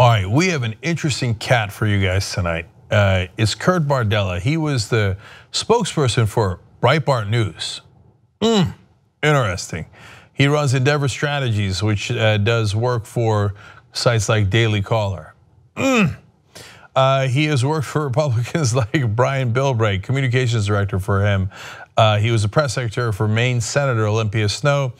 All right, we have an interesting cat for you guys tonight. Uh, it's Kurt Bardella. He was the spokesperson for Breitbart News. Mm, interesting. He runs Endeavor Strategies, which uh, does work for sites like Daily Caller. Mm. Uh, he has worked for Republicans like Brian Bilbray, communications director for him. Uh, he was a press secretary for Maine Senator Olympia Snowe,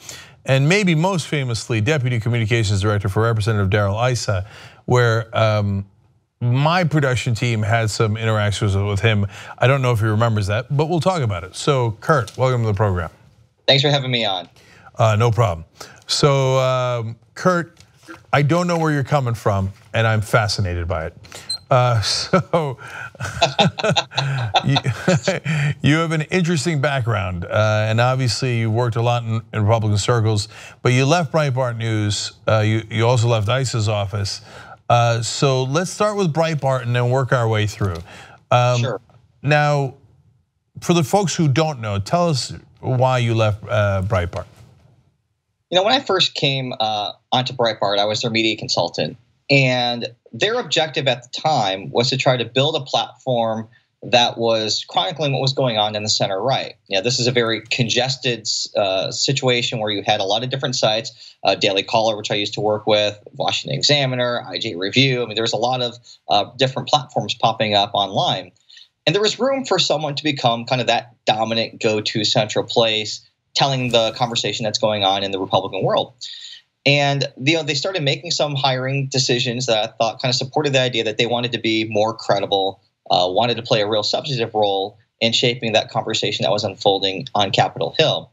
and maybe most famously, deputy communications director for Representative Darrell Issa where um, my production team had some interactions with him. I don't know if he remembers that, but we'll talk about it. So, Kurt, welcome to the program. Thanks for having me on. Uh, no problem. So, um, Kurt, I don't know where you're coming from, and I'm fascinated by it. Uh, so, you, you, have an interesting background, uh, and obviously you worked a lot in, in, Republican circles. But you left Breitbart News. Uh, you, you also left Issa's office. Uh, so let's start with Breitbart and then work our way through. Um, sure. Now, for the folks who don't know, tell us why you left uh, Breitbart. You know, when I first came uh, onto Breitbart, I was their media consultant. And their objective at the time was to try to build a platform that was chronicling what was going on in the center right. Yeah, this is a very congested uh, situation where you had a lot of different sites, uh, Daily Caller, which I used to work with, Washington Examiner, IJ Review. I mean, there was a lot of uh, different platforms popping up online. And there was room for someone to become kind of that dominant go to central place, telling the conversation that's going on in the Republican world. And you know, they started making some hiring decisions that I thought kind of supported the idea that they wanted to be more credible uh, wanted to play a real substantive role in shaping that conversation that was unfolding on Capitol Hill.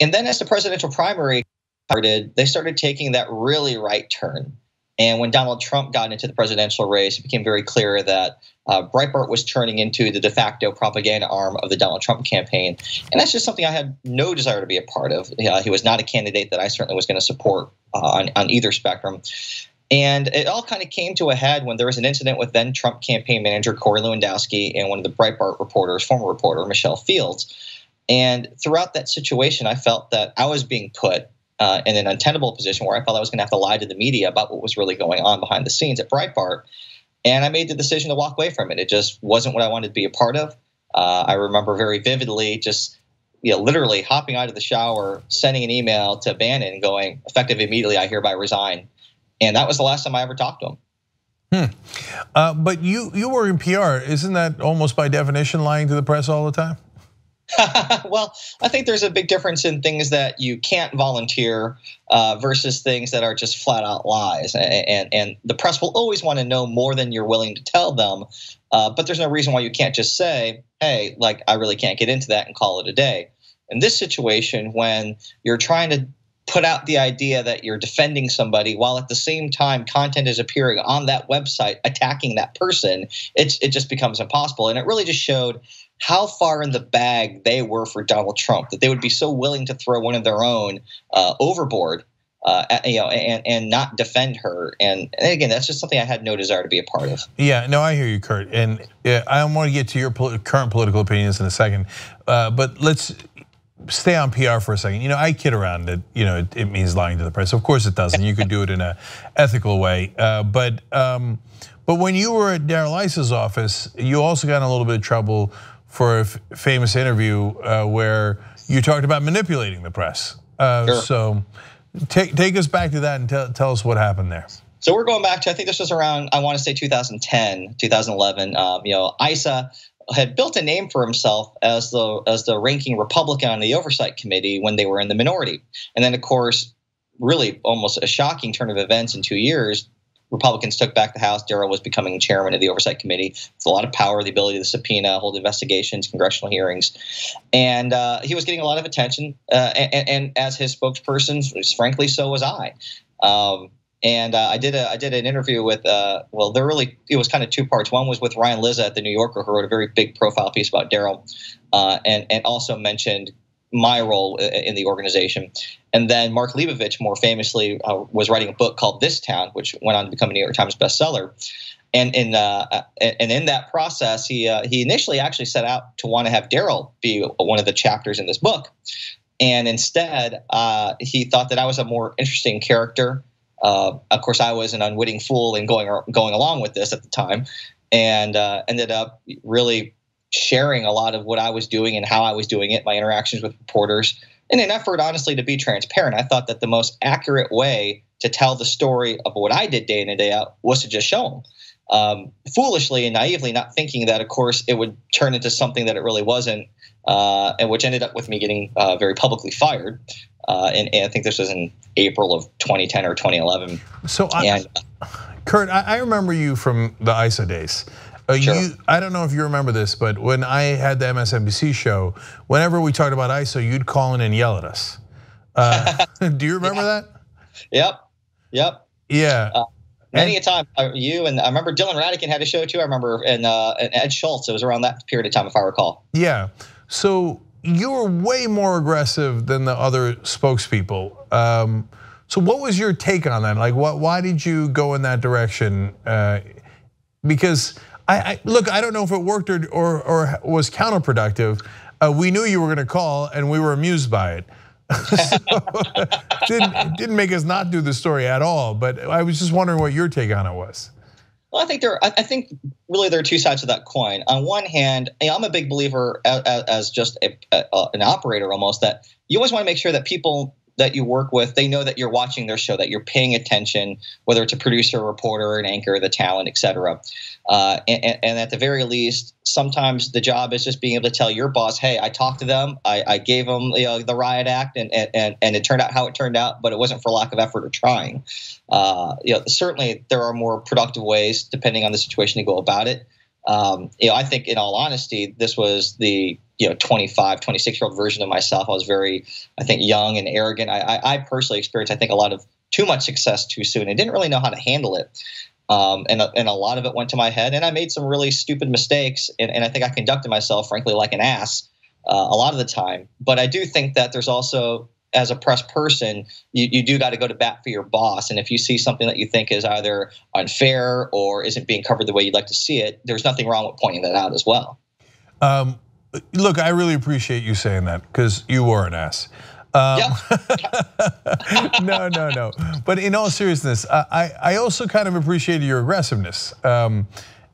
And then as the presidential primary started, they started taking that really right turn. And when Donald Trump got into the presidential race, it became very clear that uh, Breitbart was turning into the de facto propaganda arm of the Donald Trump campaign. And that's just something I had no desire to be a part of. Uh, he was not a candidate that I certainly was going to support uh, on, on either spectrum. And it all kind of came to a head when there was an incident with then Trump campaign manager Corey Lewandowski and one of the Breitbart reporters, former reporter Michelle Fields. And throughout that situation, I felt that I was being put uh, in an untenable position where I felt I was going to have to lie to the media about what was really going on behind the scenes at Breitbart. And I made the decision to walk away from it. It just wasn't what I wanted to be a part of. Uh, I remember very vividly just you know, literally hopping out of the shower, sending an email to Bannon going, effective immediately, I hereby resign. And that was the last time I ever talked to him. Hmm. Uh, but you you were in PR. Isn't that almost by definition lying to the press all the time? well, I think there's a big difference in things that you can't volunteer uh, versus things that are just flat out lies. And, and, and the press will always want to know more than you're willing to tell them. Uh, but there's no reason why you can't just say, hey, like, I really can't get into that and call it a day. In this situation, when you're trying to put out the idea that you're defending somebody while at the same time content is appearing on that website attacking that person it's, it just becomes impossible and it really just showed how far in the bag they were for donald trump that they would be so willing to throw one of their own uh, overboard uh, you know, and and not defend her. And, and, again, that's just something I had no desire to be a part of. Yeah, no, I hear you, Kurt. And yeah, I want to get to your current political opinions in a second, uh, but let's stay on PR for a second. You know, I kid around that, you know, it, it means lying to the press. Of course it doesn't. You could do it in an ethical way. Uh, but um, but when you were at Darrell Issa's office, you also got in a little bit of trouble for a famous interview uh, where you talked about manipulating the press. Uh, sure. So take, take us back to that and tell, tell us what happened there. So we're going back to I think this was around I want to say 2010, 2011. Um, you know, Issa had built a name for himself as the as the ranking Republican on the Oversight Committee when they were in the minority. And then, of course, really almost a shocking turn of events in two years. Republicans took back the House. Darrell was becoming chairman of the Oversight Committee with a lot of power, the ability to subpoena, hold investigations, congressional hearings, and uh, he was getting a lot of attention. Uh, and, and, as his spokesperson, frankly, so was I. Um, and uh, I did a I did an interview with uh, well, there really it was kind of two parts. One was with Ryan Lizza at the New Yorker, who wrote a very big profile piece about Darrell, uh, and and also mentioned my role in the organization. And then Mark Leibovich, more famously, uh, was writing a book called This Town, which went on to become a New York Times bestseller. And in uh, uh, and in that process, he he initially actually set out to want to have Darrell be one of the chapters in this book, and instead he thought that I was a more interesting character Uh, of course, I was an unwitting fool in going going along with this at the time, and uh, ended up really sharing a lot of what I was doing and how I was doing it, my interactions with reporters, in an effort, honestly, to be transparent. I thought that the most accurate way to tell the story of what I did day in and day out was to just show them. Um, foolishly and naively, not thinking that, of course, it would turn into something that it really wasn't, uh, and which ended up with me getting uh, very publicly fired. Uh, and, and, I think this was in April of 2010 or 2011. So, I, and, Kurt, I remember you from the Issa days. Uh, sure. You, I don't know if you remember this, but when I had the MSNBC show, whenever we talked about Issa, you'd call in and yell at us. Uh, do you remember yeah. that? Yep. Yep. Yeah. Many and, a time, uh, you and I remember Dylan Ratigan had a show too. I remember and, uh, and Ed Schultz. It was around that period of time, if I recall. Yeah. So you were way more aggressive than the other spokespeople. Um, so what was your take on that? Like, what? Why did you go in that direction? Uh, because I, I, look, I don't know if it worked or or, or was counterproductive. Uh, we knew you were going to call, and we were amused by it. didn't didn't make us not do the story at all. But I was just wondering what your take on it was. Well, I think there. Are, I think really there are two sides of that coin. On one hand, I'm a big believer as, as just a, a, an operator almost that you always want to make sure that people that you work with, they know that you're watching their show, that you're paying attention, whether it's a producer, a reporter, an anchor, the talent, et cetera. Uh, and, and, at the very least, sometimes the job is just being able to tell your boss, "Hey, I talked to them. I, I gave them you know, the riot act, and, and and it turned out how it turned out, but it wasn't for lack of effort or trying." Uh, you know, certainly there are more productive ways, depending on the situation, to go about it. Um, you know, I think, in all honesty, this was the you know 25 26 year old version of myself i was very i think young and arrogant I, I, I, personally experienced i think a lot of too much success too soon and didn't really know how to handle it um, and, and a lot of it went to my head and i made some really stupid mistakes and, and i think i conducted myself frankly like an ass uh, a lot of the time but i do think that there's also as a press person, you, you do got to go to bat for your boss. And if you see something that you think is either unfair or isn't being covered the way you'd like to see it, there's nothing wrong with pointing that out as well. Um, Look, I really appreciate you saying that because you were an ass. Um, no, no, no. But in all seriousness, I, I also kind of appreciated your aggressiveness. Um,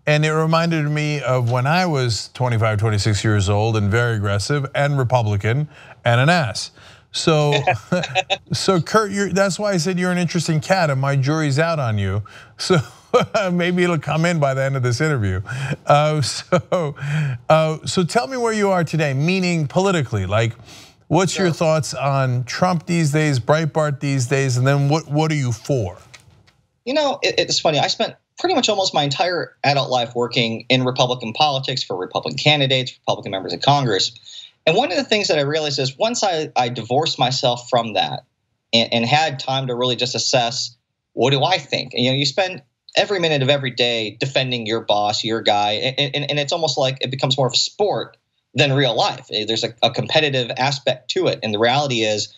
and it reminded me of when I was 25, 26 years old and very aggressive and Republican and an ass. So, so Kurt, that's why I said you're an interesting cat, and my jury's out on you. So, maybe it'll come in by the end of this interview. Uh, so, uh, so tell me where you are today, meaning politically. Like, what's sure. your thoughts on Trump these days, Breitbart these days, and then what what are you for? You know, it, it's funny. I spent pretty much almost my entire adult life working in Republican politics for Republican candidates, Republican members of Congress. And one of the things that I realized is once I, I divorced myself from that and, and had time to really just assess what do I think? And, you know, you spend every minute of every day defending your boss, your guy, and, and, and it's almost like it becomes more of a sport than real life. Eh, there's a, a competitive aspect to it, and the reality is,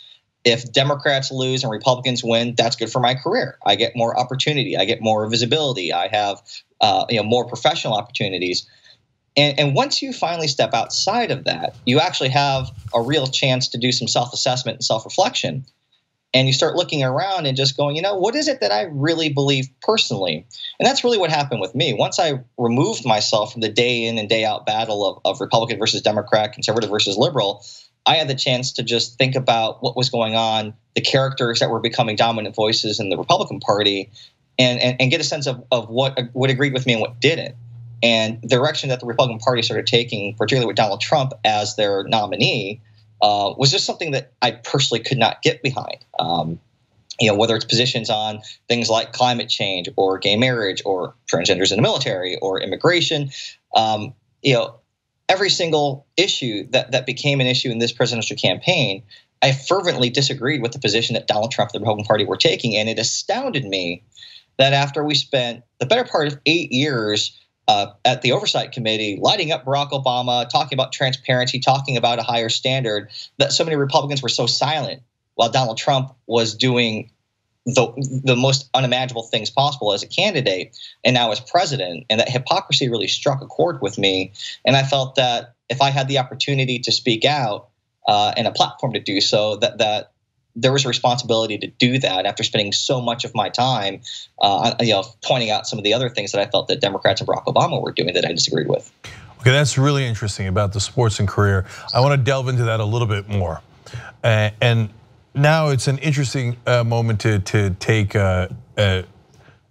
if Democrats lose and Republicans win, that's good for my career. I get more opportunity, I get more visibility, I have uh, you know more professional opportunities. And, and once you finally step outside of that, you actually have a real chance to do some self-assessment and self-reflection and you start looking around and just going, you know, what is it that I really believe personally? And that's really what happened with me. Once I removed myself from the day in and day out battle of, of Republican versus Democrat, conservative versus liberal, I had the chance to just think about what was going on, the characters that were becoming dominant voices in the Republican Party, and, and, and get a sense of, of what, what agreed with me and what didn't. And the direction that the Republican Party started taking, particularly with Donald Trump as their nominee, uh, was just something that I personally could not get behind. Um, you know, whether it's positions on things like climate change or gay marriage or transgenders in the military or immigration, um, you know, every single issue that, that became an issue in this presidential campaign, I fervently disagreed with the position that Donald Trump and the Republican Party were taking. And it astounded me that after we spent the better part of eight years uh, at the oversight committee, lighting up Barack Obama, talking about transparency, talking about a higher standard, that so many Republicans were so silent while Donald Trump was doing the, the most unimaginable things possible as a candidate and now as president. And that hypocrisy really struck a chord with me. And I felt that if I had the opportunity to speak out uh, and a platform to do so, that, that there was a responsibility to do that after spending so much of my time, uh, you know, pointing out some of the other things that I felt that Democrats and Barack Obama were doing that I disagreed with. Okay, that's really interesting about the sports and career. I want to delve into that a little bit more. Uh, and now it's an interesting uh, moment to to take a, a,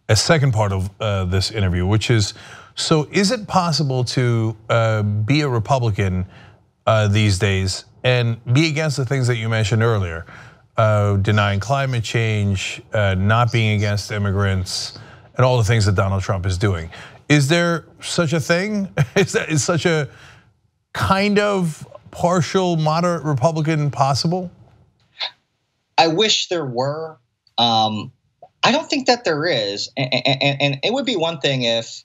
a second part of uh, this interview, which is so is it possible to uh, be a Republican uh, these days and be against the things that you mentioned earlier? Uh, denying climate change, uh, not being against immigrants, and all the things that Donald Trump is doing. Is there such a thing? Is that is such a kind of partial moderate Republican possible? I wish there were. Um, I don't think that there is, and, and, and it would be one thing if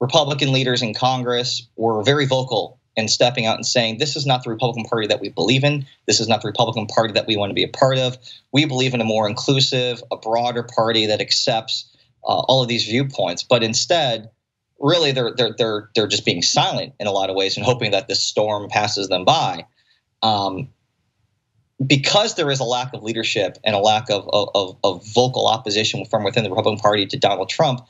Republican leaders in Congress were very vocal and stepping out and saying, This is not the Republican Party that we believe in. This is not the Republican Party that we want to be a part of. We believe in a more inclusive, a broader party that accepts uh, all of these viewpoints. But instead, really, they're, they're, they're, they're just being silent in a lot of ways and hoping that this storm passes them by. Um, because there is a lack of leadership and a lack of, of, of vocal opposition from within the Republican Party to Donald Trump,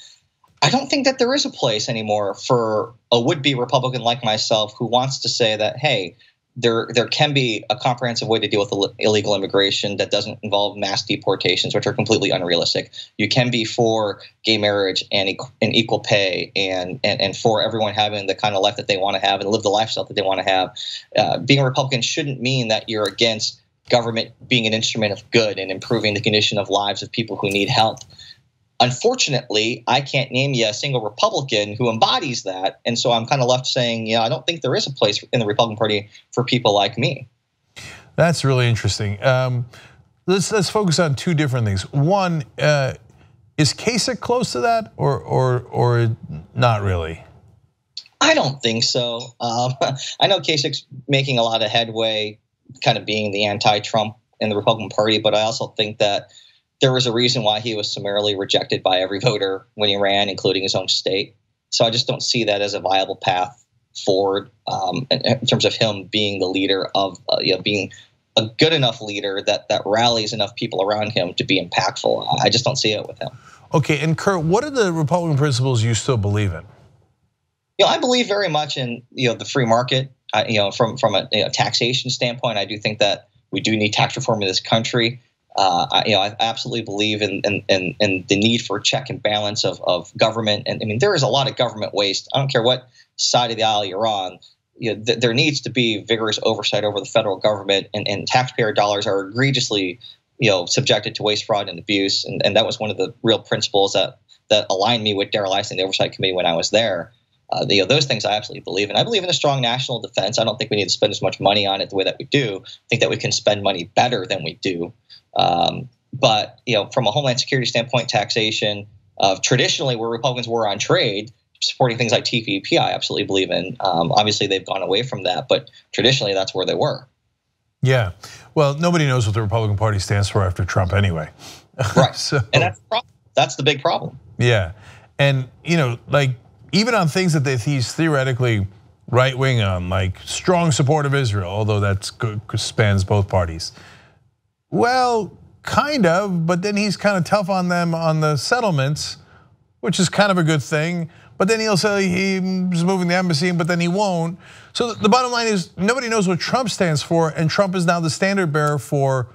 I don't think that there is a place anymore for a would-be Republican like myself who wants to say that, hey, there there can be a comprehensive way to deal with illegal immigration that doesn't involve mass deportations, which are completely unrealistic. You can be for gay marriage and, and equal pay, and, and and for everyone having the kind of life that they want to have and live the lifestyle that they want to have. Uh, being a Republican shouldn't mean that you're against government being an instrument of good and improving the condition of lives of people who need help. Unfortunately, I can't name you a single Republican who embodies that. And so I'm kind of left saying, you know, I don't think there is a place in the Republican Party for people like me. That's really interesting. Um, let's let's focus on two different things. One, uh, is Kasich close to that, or or or not really? I don't think so. Um, I know Kasich's making a lot of headway, kind of being the anti-Trump in the Republican Party, but I also think that there was a reason why he was summarily rejected by every voter when he ran, including his own state. So I just don't see that as a viable path forward um, in, in, terms of him being the leader of, uh, you know, being a good enough leader that that rallies enough people around him to be impactful. I just don't see it with him. Okay, and Kurt, what are the Republican principles you still believe in? You know, I believe very much in you know the free market. I, you know, from from a you know, taxation standpoint, I do think that we do need tax reform in this country. Uh, I, you know, I absolutely believe in, in, in, in, the need for check and balance of, of government. And I mean, there is a lot of government waste. I don't care what side of the aisle you're on. You know, th- there needs to be vigorous oversight over the federal government, and, and taxpayer dollars are egregiously, you know, subjected to waste, fraud, and abuse. And, and that was one of the real principles that that aligned me with Darrell Issa, the Oversight Committee, when I was there. Uh, you know, those things I absolutely believe in. I believe in a strong national defense. I don't think we need to spend as much money on it the way that we do. I think that we can spend money better than we do. Um, but you know, from a homeland security standpoint, taxation of uh, traditionally where Republicans were on trade, supporting things like TPP, I absolutely believe in. Um, obviously, they've gone away from that, but traditionally, that's where they were. Yeah, well, nobody knows what the Republican Party stands for after Trump, anyway. Right. so, and that's the that's the big problem. Yeah, and you know, like even on things that they, he's theoretically right wing on, like strong support of Israel, although that spans both parties. Well, kind of, but then he's kind of tough on them on the settlements, which is kind of a good thing. But then he'll say he's moving the embassy, but then he won't. So the bottom line is nobody knows what Trump stands for, and Trump is now the standard bearer for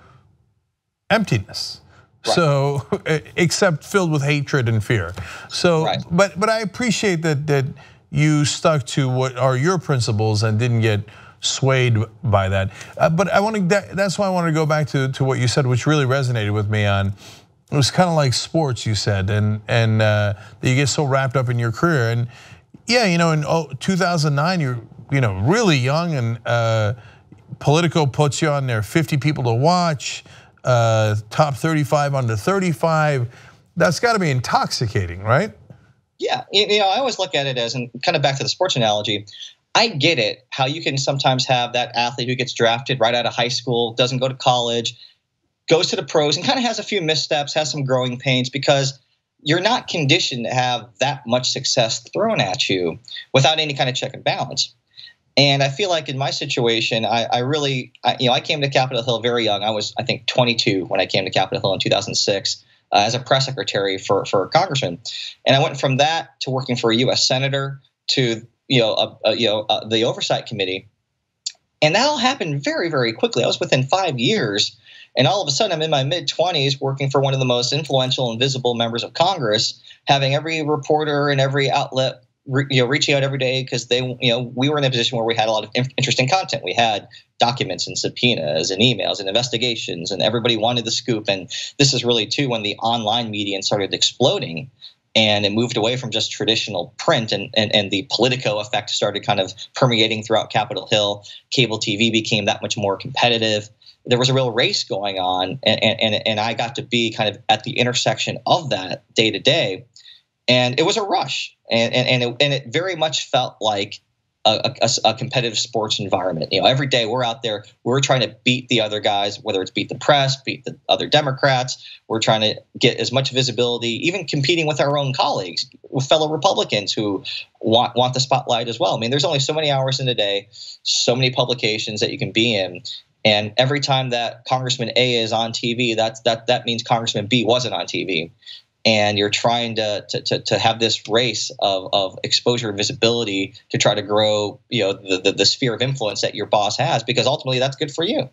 emptiness. Right. So, except filled with hatred and fear. So, right. but but I appreciate that that you stuck to what are your principles and didn't get swayed by that. Uh, but I want to. that's why I want to go back to to what you said, which really resonated with me. On it was kind of like sports, you said, and and uh, you get so wrapped up in your career. And yeah, you know, in 2009, you're you know really young, and uh, Politico puts you on there, 50 people to watch, top 35 under 35. That's got to be intoxicating, right? Yeah, you know, I always look at it as, and kind of back to the sports analogy. I get it how you can sometimes have that athlete who gets drafted right out of high school, doesn't go to college, goes to the pros, and kind of has a few missteps, has some growing pains because you're not conditioned to have that much success thrown at you without any kind of check and balance. And I feel like in my situation, I, I really, I, you know, I came to Capitol Hill very young. I was, I think, 22 when I came to Capitol Hill in 2006 uh, as a press secretary for for a congressman, and I went from that to working for a U.S. senator to you know, a, a, you know, uh, the oversight committee, and that all happened very, very quickly. I was within five years, and all of a sudden, I'm in my mid 20s, working for one of the most influential and visible members of Congress, having every reporter and every outlet you know reaching out every day because they you know we were in a position where we had a lot of interesting content. We had documents and subpoenas and emails and investigations and everybody wanted the scoop. And this is really too when the online media started exploding and it moved away from just traditional print and, and, and the politico effect started kind of permeating throughout capitol hill. Cable tv became that much more competitive. There was a real race going on and, and, and i got to be kind of at the intersection of that day to day. And it was a rush, and and and it, and it very much felt like a, a, competitive sports environment. You know, every day we're out there, we're trying to beat the other guys, whether it's beat the press, beat the other Democrats. We're trying to get as much visibility, even competing with our own colleagues, with fellow Republicans who want want the spotlight as well. I mean, there's only so many hours in a day, so many publications that you can be in. And every time that Congressman A is on TV, that's that that means Congressman B wasn't on TV and you're trying to, to, to, to, have this race of, of exposure and visibility to try to grow you know the, the, the, sphere of influence that your boss has because ultimately that's good for you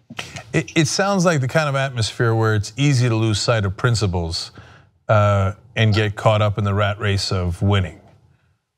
it, it, sounds like the kind of atmosphere where it's easy to lose sight of principles uh, and get caught up in the rat race of winning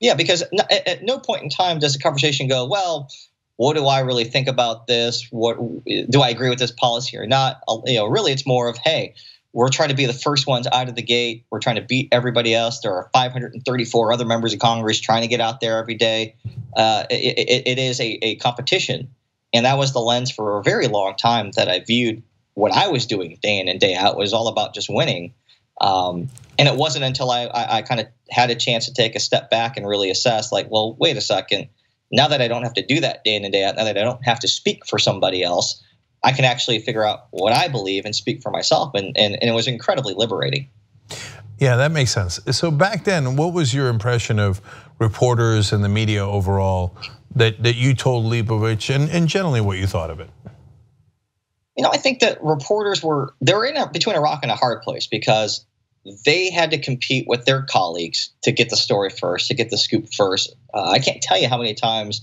yeah because at no point in time does the conversation go well what do I really think about this? What do I agree with this policy or not? You know, really, it's more of hey, we're trying to be the first ones out of the gate. We're trying to beat everybody else. There are 534 other members of Congress trying to get out there every day. Uh, it, it, it is a, a, competition. And that was the lens for a very long time that I viewed what I was doing day in and day out it was all about just winning. Um, and it wasn't until I, I, I kind of had a chance to take a step back and really assess, like, well, wait a second. Now that I don't have to do that day in and day out, now that I don't have to speak for somebody else, I can actually figure out what I believe and speak for myself. And, and, and it was incredibly liberating. Yeah, that makes sense. So back then, what was your impression of reporters and the media overall that, that you told Leibovich and, and generally what you thought of it? You know, I think that reporters were they were in a, between a rock and a hard place because they had to compete with their colleagues to get the story first, to get the scoop first. Uh, I can't tell you how many times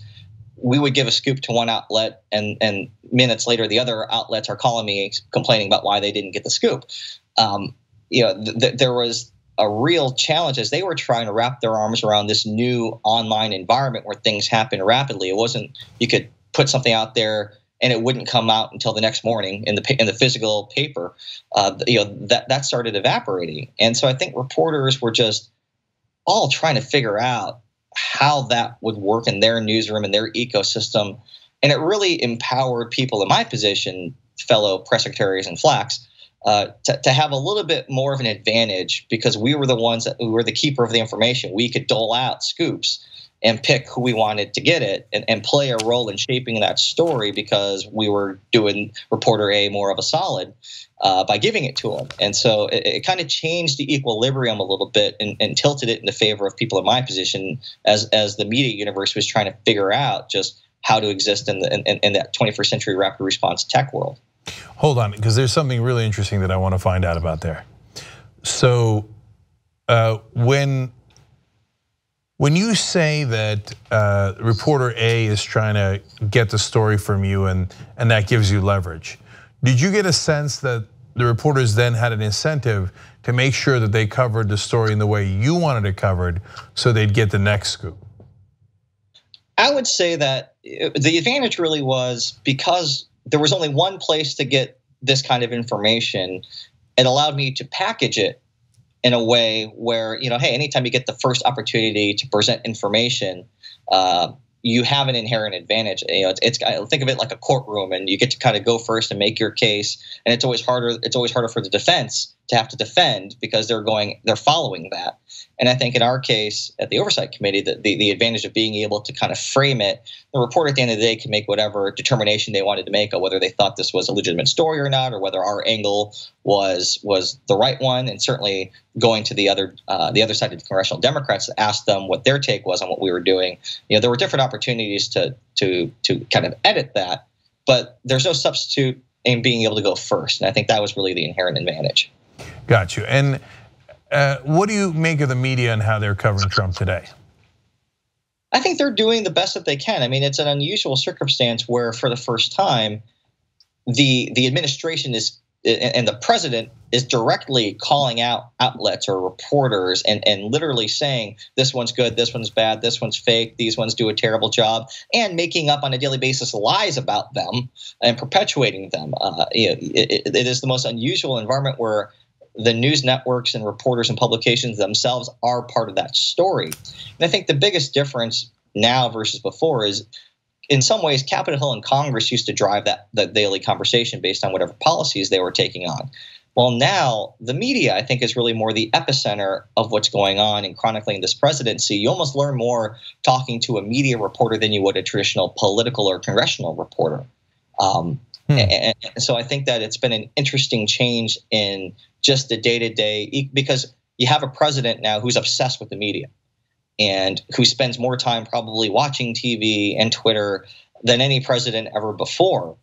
we would give a scoop to one outlet and and minutes later the other outlets are calling me complaining about why they didn't get the scoop. Um, you know th- th- there was a real challenge as they were trying to wrap their arms around this new online environment where things happen rapidly. It wasn't you could put something out there and it wouldn't come out until the next morning in the in the physical paper. Uh, you know that that started evaporating. And so i think reporters were just all trying to figure out how that would work in their newsroom and their ecosystem. And it really empowered people in my position, fellow press secretaries and flacks, uh, to, to have a little bit more of an advantage because we were the ones that we were the keeper of the information. We could dole out scoops and pick who we wanted to get it and, and play a role in shaping that story because we were doing reporter A more of a solid uh, by giving it to him. And so it, it kind of changed the equilibrium a little bit and, and, tilted it in the favor of people in my position as, as the media universe was trying to figure out just how to exist in, the, in, in that 21st century rapid response tech world. Hold on, because there's something really interesting that I want to find out about there. So uh, when when you say that uh, reporter A is trying to get the story from you and, and that gives you leverage, did you get a sense that the reporters then had an incentive to make sure that they covered the story in the way you wanted it covered so they'd get the next scoop? I would say that uh, the advantage really was because there was only one place to get this kind of information, it allowed me to package it in a way where you know hey anytime you get the first opportunity to present information uh, you have an inherent advantage. You know it's, it's think of it like a courtroom and you get to kind of go first and make your case and it's always harder it's always harder for the defense to have to defend because they're going they're following that. And I think in our case at the oversight committee, the, the, the advantage of being able to kind of frame it, the reporter at the end of the day can make whatever determination they wanted to make of whether they thought this was a legitimate story or not, or whether our angle was was the right one. And certainly going to the other uh, the other side of the congressional Democrats to ask them what their take was on what we were doing. You know, there were different opportunities to to to kind of edit that, but there's no substitute in being able to go first. And I think that was really the inherent advantage. Got you. And uh, what do you make of the media and how they're covering Trump today? I think they're doing the best that they can. I mean, it's an unusual circumstance where, for the first time, the the administration is and the president is directly calling out outlets or reporters and, and literally saying this one's good, this one's bad, this one's fake, these ones do a terrible job, and making up on a daily basis lies about them and perpetuating them. Uh, it, it, it is the most unusual environment where the news networks and reporters and publications themselves are part of that story. And I think the biggest difference now versus before is in some ways Capitol Hill and Congress used to drive that, that daily conversation based on whatever policies they were taking on. Well, now the media, I think, is really more the epicenter of what's going on in chronicling this presidency. You almost learn more talking to a media reporter than you would a traditional political or congressional reporter. Um, hmm. and, and so I think that it's been an interesting change in just the day to day because you have a president now who's obsessed with the media and who spends more time probably watching TV and Twitter than any president ever before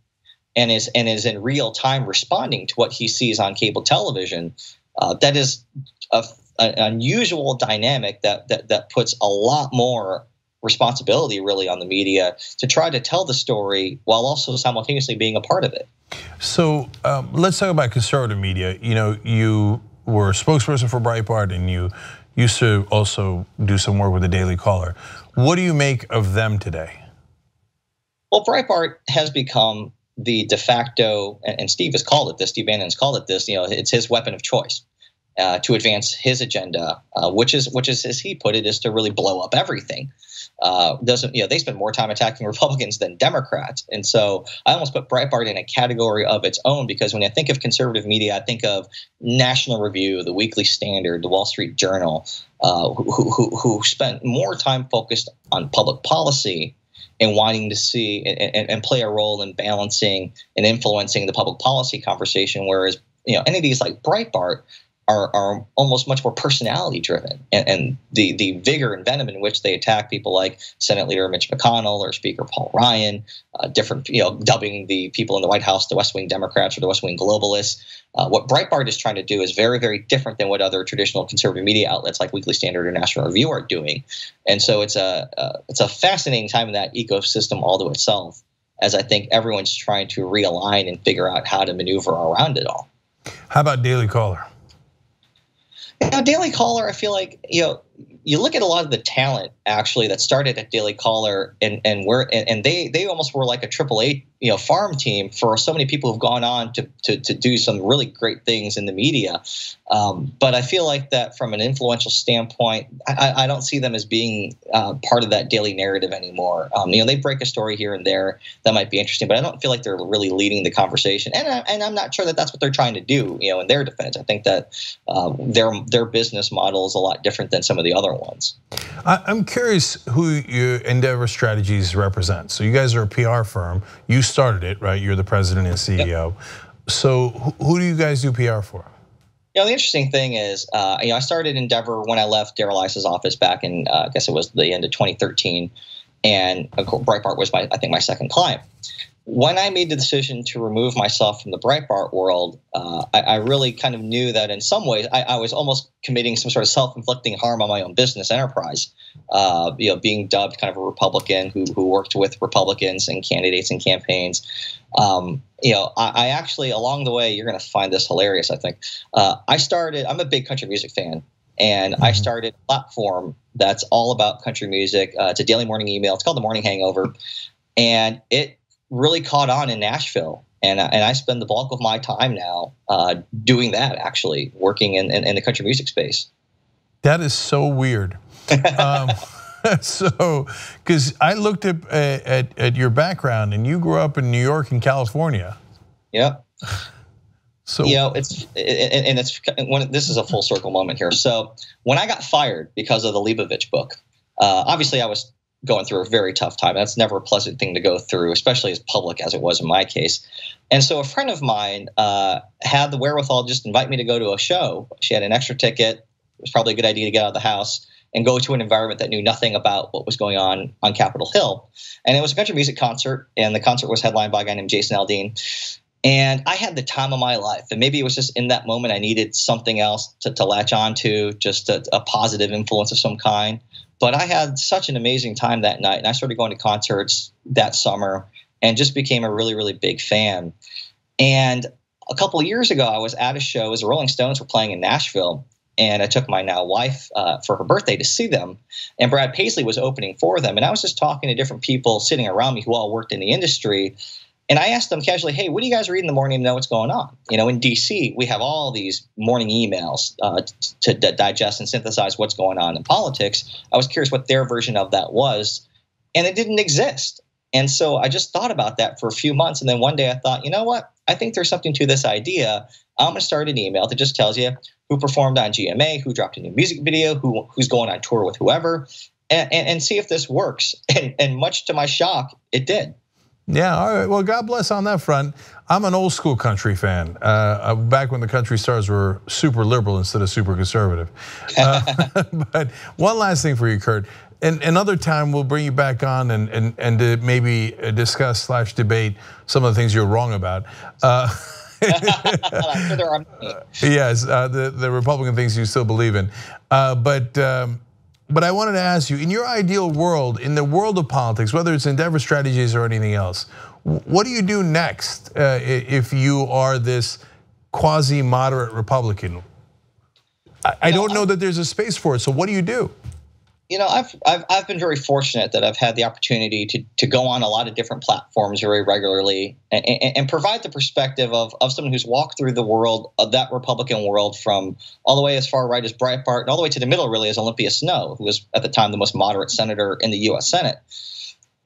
and is and is in real time responding to what he sees on cable television uh, that is a, an unusual dynamic that, that that puts a lot more responsibility really on the media to try to tell the story while also simultaneously being a part of it so um, let's talk about conservative media. You know, you were a spokesperson for Breitbart and you used to also do some work with the Daily Caller. What do you make of them today? Well, Breitbart has become the de facto, and Steve has called it this, Steve Bannon's called it this, you know, it's his weapon of choice. Uh, to advance his agenda, uh, which is which is as he put it, is to really blow up everything uh, doesn't you know they spend more time attacking Republicans than Democrats, and so I almost put Breitbart in a category of its own because when I think of conservative media, I think of National Review, the Weekly Standard, the Wall Street Journal, uh, who, who who spent more time focused on public policy and wanting to see and, and, play a role in balancing and influencing the public policy conversation, whereas you know these like Breitbart are, are almost much more personality driven and, and, the, the vigor and venom in which they attack people like Senate Leader Mitch McConnell or Speaker Paul Ryan, uh, different, you know, dubbing the people in the White House the West Wing Democrats or the West Wing globalists. Uh, what Breitbart is trying to do is very, very different than what other traditional conservative media outlets like Weekly Standard or National Review are doing. And so it's a, uh, it's a fascinating time in that ecosystem all to itself as I think everyone's trying to realign and figure out how to maneuver around it all. How about Daily Caller? Now, Daily Caller, I feel like you know you look at a lot of the talent actually that started at Daily Caller and and where and, and they they almost were like a triple A you know farm team for so many people who've gone on to to, to do some really great things in the media. Um, but I feel like that from an influential standpoint, I, I don't see them as being uh, part of that daily narrative anymore. Um, you know, they break a story here and there that might be interesting, but I don't feel like they're really leading the conversation. And I, and I'm not sure that that's what they're trying to do. You know, in their defense, I think that uh, their their business model is a lot different than some of the other ones. I'm curious who your Endeavor Strategies represents. So you guys are a PR firm. You started it, right? You're the president and CEO. Yep. So who do you guys do PR for? You know, the interesting thing is, uh, you know, I started Endeavor when I left Darrell Issa's office back in, uh, I guess it was the end of 2013, and Breitbart was my, I think, my second client when I made the decision to remove myself from the Breitbart world, uh, I, I, really kind of knew that in some ways I, I, was almost committing some sort of self-inflicting harm on my own business enterprise. Uh, you know, being dubbed kind of a Republican who, who worked with Republicans and candidates and campaigns. Um, you know, I, I, actually along the way, you're going to find this hilarious. I think uh, I started. I'm a big country music fan. And mm-hmm. I started a platform that's all about country music. Uh, it's a daily morning email. It's called the Morning Hangover, and it really caught on in Nashville. And, and I spend the bulk of my time now uh, doing that, actually, working in, in, in, the country music space. That is so weird. um, so, because I looked at, at, at your background and you grew up in New York and California. Yep. So you know, it's and it's when this is a full circle moment here. So when I got fired because of the Leibovich book, uh, obviously I was going through a very tough time. That's never a pleasant thing to go through, especially as public as it was in my case. And so a friend of mine uh, had the wherewithal just invite me to go to a show. She had an extra ticket. It was probably a good idea to get out of the house and go to an environment that knew nothing about what was going on on Capitol Hill. And it was a country music concert, and the concert was headlined by a guy named Jason Aldean. And I had the time of my life. And maybe it was just in that moment I needed something else to, to latch on to, just a, a positive influence of some kind. But I had such an amazing time that night. And I started going to concerts that summer and just became a really, really big fan. And a couple years ago, I was at a show as the Rolling Stones were playing in Nashville. And I took my now wife uh, for her birthday to see them. And Brad Paisley was opening for them. And I was just talking to different people sitting around me who all worked in the industry. And I asked them casually, hey, what do you guys read in the morning to know what's going on? You know, in DC, we have all these morning emails uh, to, digest and synthesize what's going on in politics. I was curious what their version of that was, and it didn't exist. And so I just thought about that for a few months. And then one day I thought, you know what? I think there's something to this idea. I'm going to start an email that just tells you who performed on GMA, who dropped a new music video, who, who's going on tour with whoever, and, and, and see if this works. And, and much to my shock, it did. Yeah, all right. Well, God bless on that front. I'm an old school country fan. Uh, uh back when the country stars were super liberal instead of super conservative. Uh, but one last thing for you, Kurt. And another time we'll bring you back on and and and to maybe discuss slash debate some of the things you're wrong about. Uh, yes, uh, the the Republican things you still believe in, uh, but. Um, but I wanted to ask you, in your ideal world, in the world of politics, whether it's endeavor strategies or anything else, what do you do next uh, if you are this quasi moderate Republican? I, don't know that there's a space for it. So what do you do? You know, I've, I've I've been very fortunate that I've had the opportunity to to go on a lot of different platforms very regularly and, and, and, provide the perspective of of someone who's walked through the world of that Republican world from all the way as far right as Breitbart and all the way to the middle really as Olympia Snowe, who was at the time the most moderate senator in the U.S. Senate.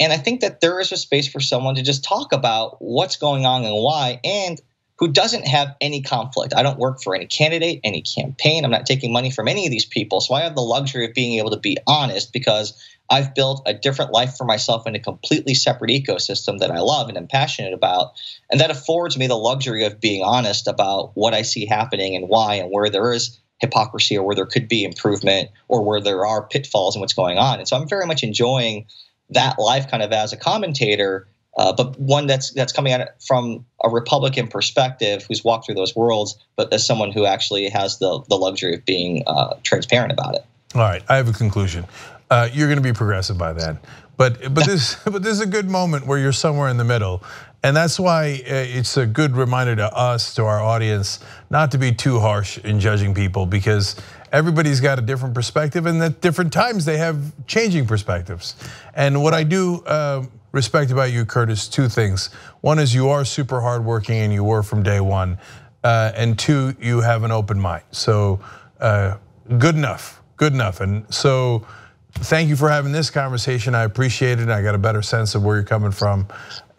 And I think that there is a space for someone to just talk about what's going on and why, and who doesn't have any conflict. I don't work for any candidate, any campaign. I'm not taking money from any of these people. So I have the luxury of being able to be honest because I've built a different life for myself in a completely separate ecosystem that I love and am passionate about. And that affords me the luxury of being honest about what I see happening and why and where there is hypocrisy or where there could be improvement or where there are pitfalls and what's going on. And so I'm very much enjoying that life kind of as a commentator uh, but one that's that's coming at it from a Republican perspective, who's walked through those worlds, but as someone who actually has the the luxury of being uh, transparent about it. All right, I have a conclusion. Uh, you're going to be progressive by then, but but this but this is a good moment where you're somewhere in the middle, and that's why uh, it's a good reminder to us, to our audience, not to be too harsh in judging people because everybody's got a different perspective, and at different times they have changing perspectives. And what I do uh, respect about you, Curtis, two things. One is you are super hardworking and you were from day one. Uh, and two, you have an open mind. So uh, good enough, good enough. And so thank you for having this conversation. I appreciate it. I got a better sense of where you're coming from.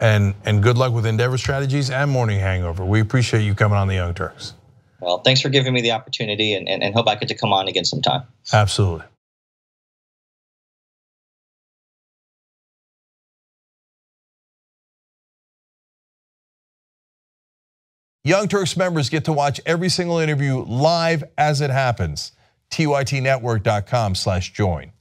And, and good luck with Endeavor Strategies and Morning Hangover. We appreciate you coming on the Young Turks. Well, thanks for giving me the opportunity and, and, and hope I get to come on again sometime. Absolutely. Young Turks members get to watch every single interview live as it happens. TYTnetwork.com slash join.